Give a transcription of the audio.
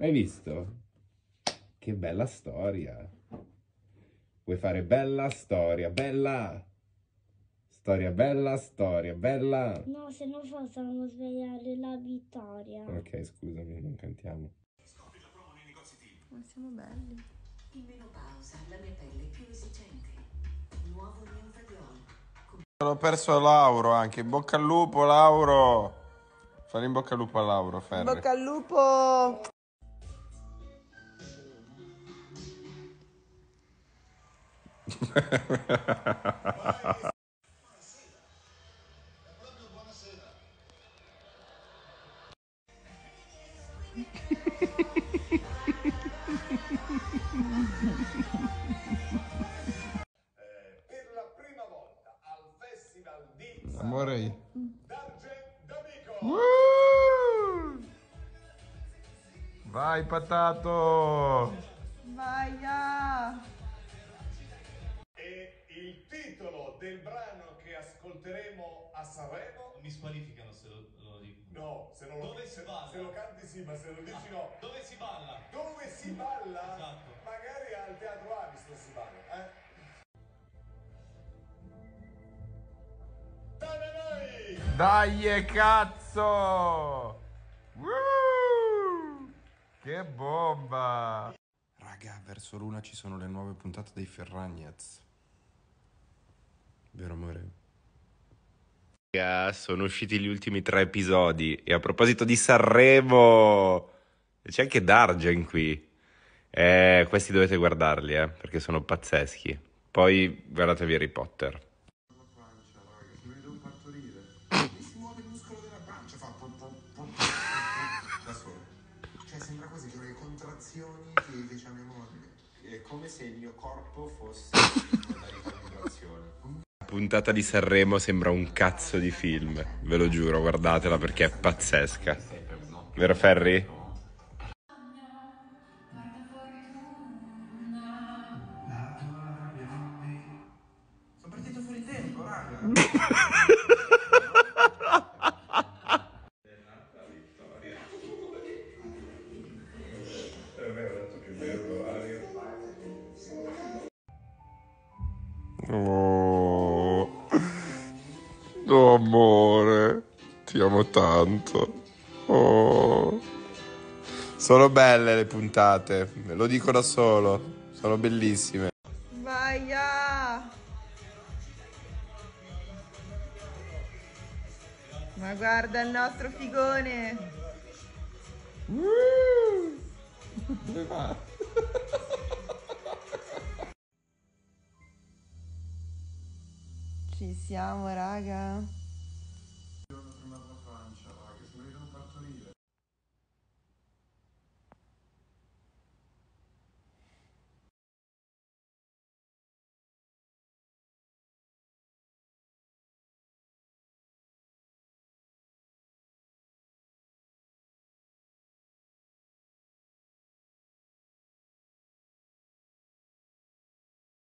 Hai visto? Che bella storia. Vuoi fare bella storia, bella. Storia bella, storia bella. No, se no facciamo svegliare la vittoria. Ok, scusami, non cantiamo. Ma siamo belli. In menopausa la mia pelle è più esigente. Nuovo Neovadiol. Ho perso Lauro anche. In bocca al lupo, Lauro. Fare in bocca al lupo a Lauro, Ferri. Bocca al lupo! Amore. Uh! Vai, patato. Vai, ah! A Sanremo? Mi squalificano se lo, lo dico. No, se non lo, Dove si balla? se lo canti sì, ma se lo dici no. Dove si balla? Dove si balla? Esatto. Magari al teatro Ariston si balla, eh? Dai, dai, dai! Dai, e cazzo! Woo! Che bomba! Raga, verso l'una ci sono le nuove puntate dei Ferragnez. Vero amore? Sono usciti gli ultimi tre episodi. E a proposito di Sanremo, c'è anche Dargen qui. Eh, questi dovete guardarli, eh, perché sono pazzeschi. Poi guardatevi Harry Potter. Cioè come se il mio corpo fosse vibrazione. La puntata di Sanremo sembra un cazzo di film, ve lo giuro, guardatela perché è pazzesca. Vero Ferry? Sono. Oh, oh amore, ti amo tanto. Oh. Sono belle le puntate, me lo dico da solo, sono bellissime. Vai, ah! Ma guarda il nostro figone! Dove va? Siamo, raga.